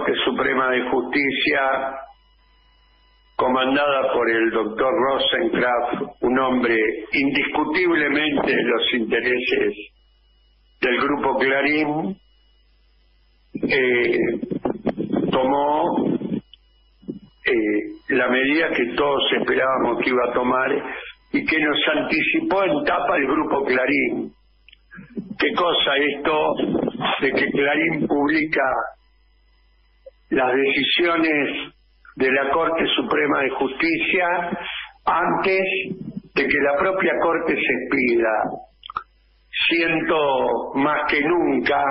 Corte Suprema de Justicia, comandada por el doctor Rosenkraft, un hombre indiscutiblemente de los intereses del Grupo Clarín, eh, tomó eh, la medida que todos esperábamos que iba a tomar y que nos anticipó en tapa el grupo Clarín. ¿Qué cosa esto de que Clarín publica las decisiones de la Corte Suprema de Justicia antes de que la propia Corte se expida? Siento más que nunca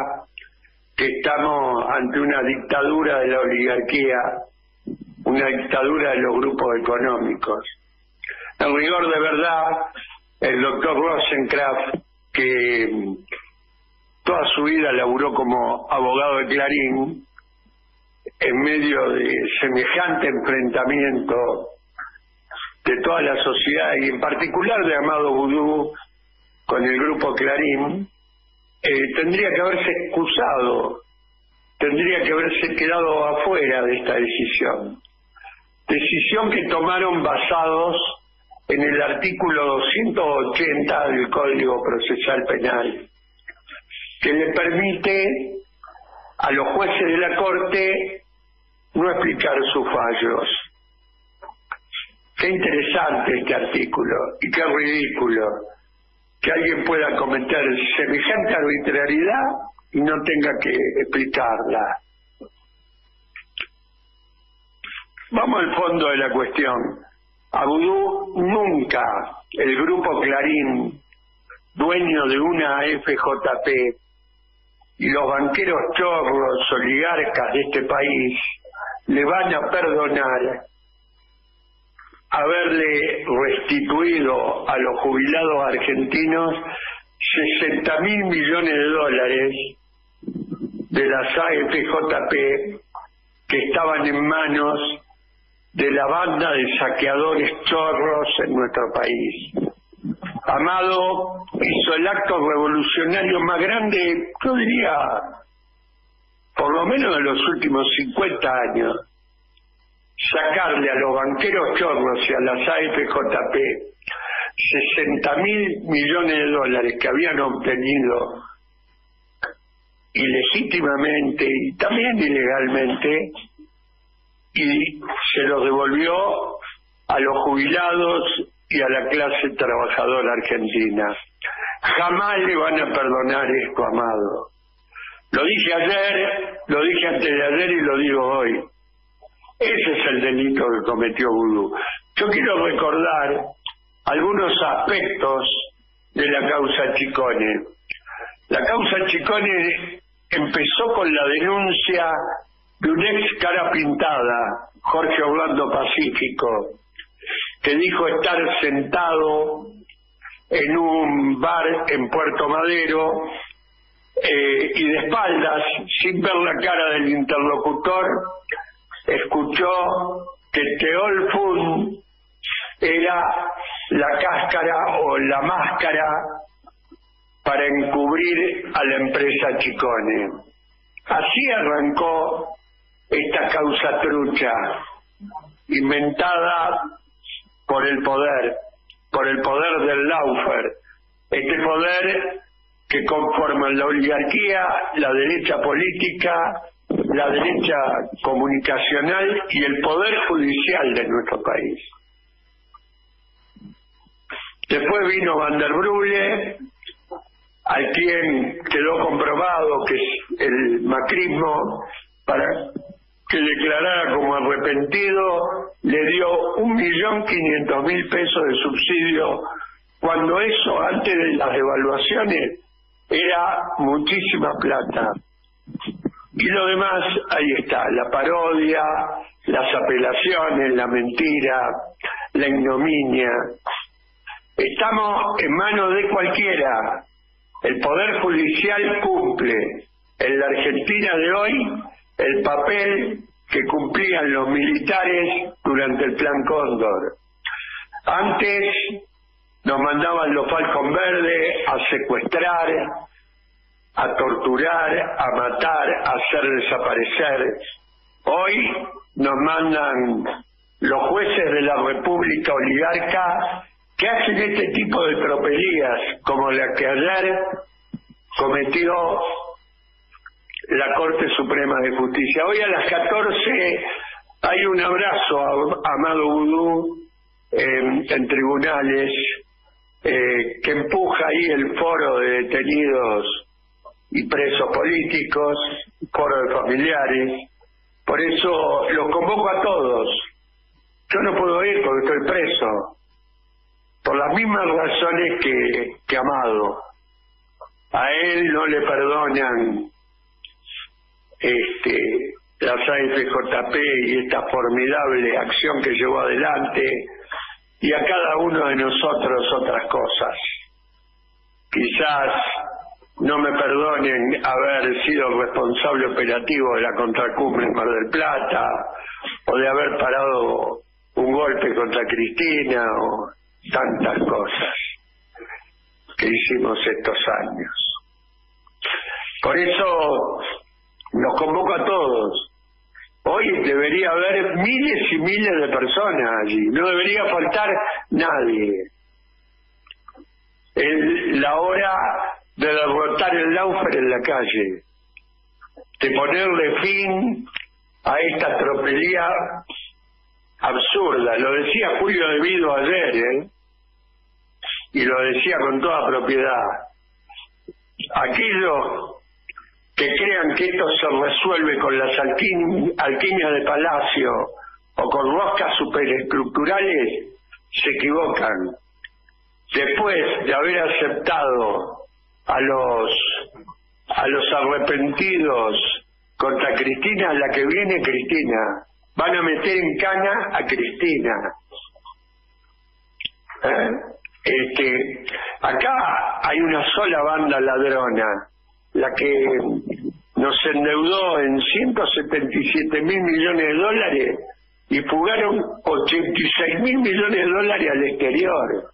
que estamos ante una dictadura de la oligarquía, una dictadura de los grupos económicos en rigor de verdad, el doctor Rosenkraft, que toda su vida laburó como abogado de Clarín, en medio de semejante enfrentamiento de toda la sociedad y en particular de Amado Vudú con el grupo Clarín, eh, tendría que haberse excusado, tendría que haberse quedado afuera de esta decisión. Decisión que tomaron basados en el artículo 280 del Código Procesal Penal, que le permite a los jueces de la Corte no explicar sus fallos. Qué interesante este artículo y qué ridículo que alguien pueda cometer semejante arbitrariedad y no tenga que explicarla. Vamos al fondo de la cuestión. Abudú nunca, el grupo Clarín, dueño de una FJP, y los banqueros chorros, oligarcas de este país, le van a perdonar haberle restituido a los jubilados argentinos 60 mil millones de dólares de las AFJP que estaban en manos de la banda de saqueadores chorros en nuestro país. Amado hizo el acto revolucionario más grande, yo diría, por lo menos de los últimos 50 años, sacarle a los banqueros chorros y a las AFJP 60 mil millones de dólares que habían obtenido ilegítimamente y también ilegalmente y se los devolvió a los jubilados y a la clase trabajadora argentina. Jamás le van a perdonar esto, amado. Lo dije ayer, lo dije antes de ayer y lo digo hoy. Ese es el delito que cometió Vudú. Yo quiero recordar algunos aspectos de la causa Chicone. La causa Chicone empezó con la denuncia de un ex cara pintada, Jorge Orlando Pacífico, que dijo estar sentado en un bar en Puerto Madero eh, y de espaldas, sin ver la cara del interlocutor, escuchó que Teolfun era la cáscara o la máscara para encubrir a la empresa Chicone. Así arrancó esta causa trucha inventada por el poder, por el poder del Laufer, este poder que conforma la oligarquía, la derecha política, la derecha comunicacional y el poder judicial de nuestro país. Después vino Van der Brule, al quien quedó comprobado que es el macrismo para que declarara como arrepentido, le dio un millón quinientos mil pesos de subsidio, cuando eso antes de las devaluaciones era muchísima plata. Y lo demás, ahí está, la parodia, las apelaciones, la mentira, la ignominia. Estamos en manos de cualquiera. El Poder Judicial cumple. En la Argentina de hoy el papel que cumplían los militares durante el Plan Cóndor. Antes nos mandaban los Falcon Verde a secuestrar, a torturar, a matar, a hacer desaparecer. Hoy nos mandan los jueces de la República Oligarca que hacen este tipo de tropelías, como la que ayer cometió la Corte Suprema de Justicia. Hoy a las 14 hay un abrazo a Amado Vudú en tribunales eh, que empuja ahí el foro de detenidos y presos políticos, foro de familiares. Por eso los convoco a todos. Yo no puedo ir porque estoy preso, por las mismas razones que, que Amado. A él no le perdonan este, la AFJP y esta formidable acción que llevó adelante y a cada uno de nosotros otras cosas. Quizás no me perdonen haber sido responsable operativo de la contracumbre en Mar del Plata o de haber parado un golpe contra Cristina o tantas cosas que hicimos estos años. Por eso los convoco a todos Hoy debería haber miles y miles de personas allí, no debería faltar nadie. Es la hora de derrotar el Laufer en la calle, de ponerle fin a esta tropelía absurda. Lo decía Julio Devido ayer, ¿eh? y lo decía con toda propiedad. Aquellos que crean que esto se resuelve con las alquimias de palacio o con roscas superestructurales, se equivocan. Después de haber aceptado a los a los arrepentidos contra Cristina, la que viene Cristina, van a meter en cana a Cristina. ¿Eh? Este, acá hay una sola banda ladrona, la que nos endeudó en 177 mil millones de dólares y fugaron 86 mil millones de dólares al exterior.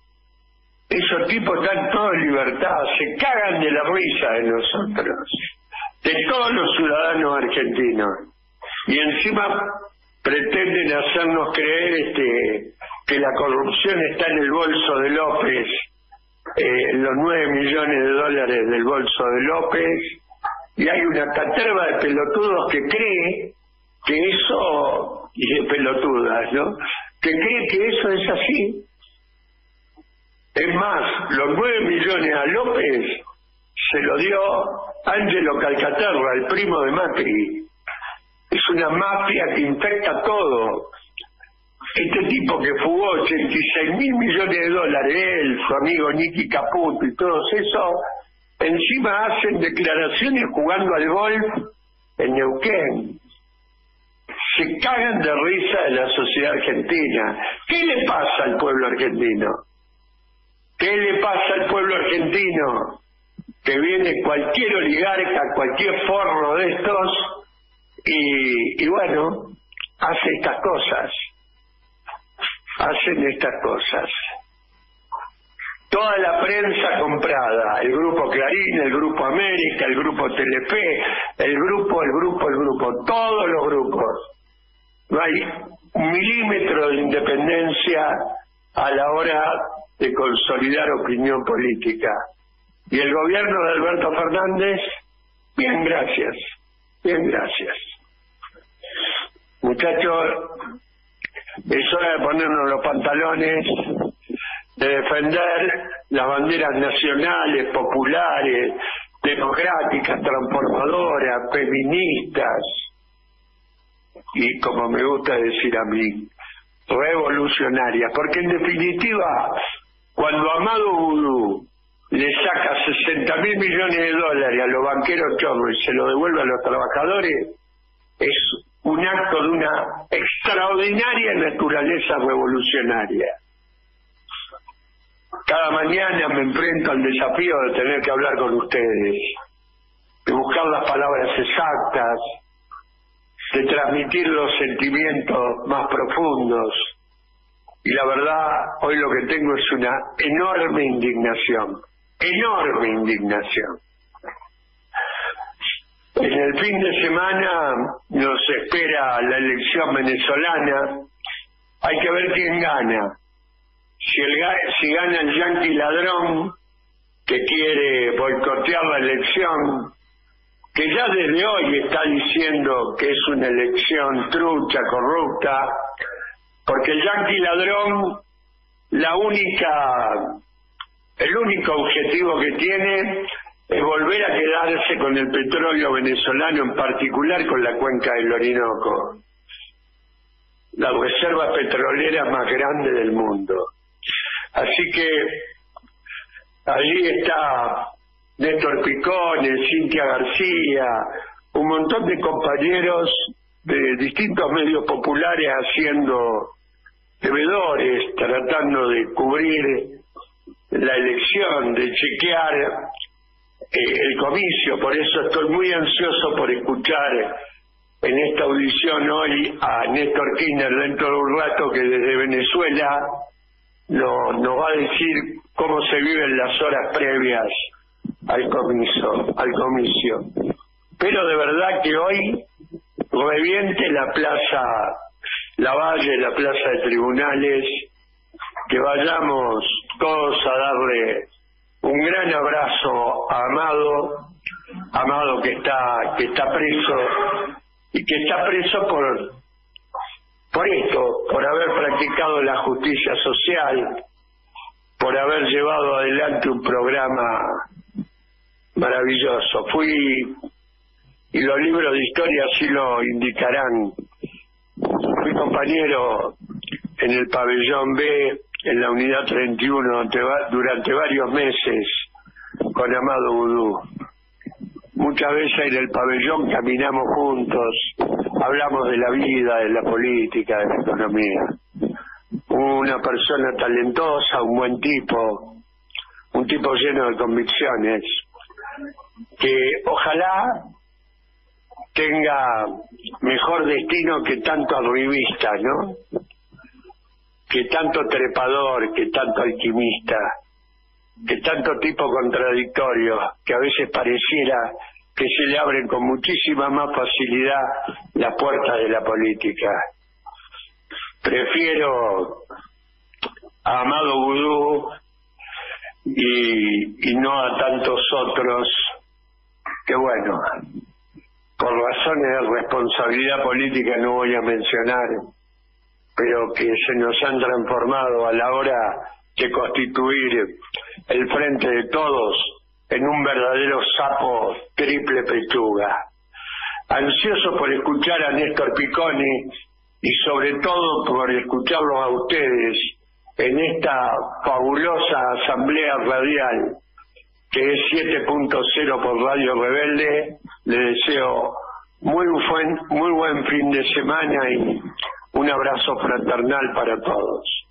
Esos tipos están todos en libertad, se cagan de la risa de nosotros, de todos los ciudadanos argentinos. Y encima pretenden hacernos creer este que la corrupción está en el bolso de López eh, los nueve millones de dólares del bolso de López y hay una caterva de pelotudos que cree que eso, y de pelotudas, ¿no? Que cree que eso es así. Es más, los nueve millones a López se lo dio Ángelo Calcaterra, el primo de Macri. Es una mafia que infecta todo este tipo que fugó 86 mil millones de dólares, él, su amigo Nicky Caputo y todos esos, encima hacen declaraciones jugando al golf en Neuquén. Se cagan de risa de la sociedad argentina. ¿Qué le pasa al pueblo argentino? ¿Qué le pasa al pueblo argentino? Que viene cualquier oligarca, cualquier forro de estos y, y bueno, hace estas cosas hacen estas cosas. Toda la prensa comprada, el grupo Clarín, el grupo América, el grupo Telefe, el grupo, el grupo, el grupo, todos los grupos. No hay un milímetro de independencia a la hora de consolidar opinión política. Y el gobierno de Alberto Fernández, bien, gracias, bien, gracias. Muchachos, es hora de ponernos los pantalones, de defender las banderas nacionales, populares, democráticas, transformadoras, feministas y, como me gusta decir a mí, revolucionarias. Porque en definitiva, cuando Amado Vudú le saca 60 mil millones de dólares a los banqueros chorros y se lo devuelve a los trabajadores, es un acto de una extraordinaria naturaleza revolucionaria. Cada mañana me enfrento al desafío de tener que hablar con ustedes, de buscar las palabras exactas, de transmitir los sentimientos más profundos, y la verdad hoy lo que tengo es una enorme indignación, enorme indignación. En el fin de semana nos espera la elección venezolana, hay que ver quién gana. Si, el, si gana el yanqui ladrón, que quiere boicotear la elección, que ya desde hoy está diciendo que es una elección trucha, corrupta, porque el yanqui ladrón, la única, el único objetivo que tiene es volver a quedarse con el petróleo venezolano, en particular con la cuenca del Orinoco, la reserva petrolera más grande del mundo. Así que allí está Néstor Picone, Cintia García, un montón de compañeros de distintos medios populares haciendo devedores, tratando de cubrir la elección, de chequear el comicio. Por eso estoy muy ansioso por escuchar en esta audición hoy a Néstor Kirchner dentro de un rato que desde Venezuela nos, nos va a decir cómo se viven las horas previas al comicio, al comicio. Pero de verdad que hoy reviente la plaza la Valle, la plaza de tribunales, que vayamos todos a darle un gran abrazo a Amado, Amado que está, que está preso y que está preso por, por esto, por haber practicado la justicia social, por haber llevado adelante un programa maravilloso. Fui, y los libros de historia así lo indicarán, fui compañero en el pabellón B, en la unidad 31, durante varios meses con Amado Vudú. Muchas veces en el pabellón caminamos juntos, hablamos de la vida, de la política, de la economía. Una persona talentosa, un buen tipo, un tipo lleno de convicciones, que ojalá tenga mejor destino que tanto arribista, ¿no? Que tanto trepador, que tanto alquimista, que tanto tipo contradictorio, que a veces pareciera que se le abren con muchísima más facilidad las puertas de la política. Prefiero a Amado Vudú y, y no a tantos otros que bueno, por razones de responsabilidad política no voy a mencionar, pero que se nos han transformado a la hora de constituir el frente de todos en un verdadero sapo triple pechuga. Ansioso por escuchar a Néstor Piconi y sobre todo por escucharlos a ustedes en esta fabulosa asamblea radial que es 7.0 por Radio Rebelde. Le deseo muy buen, muy buen fin de semana y un abrazo fraternal para todos.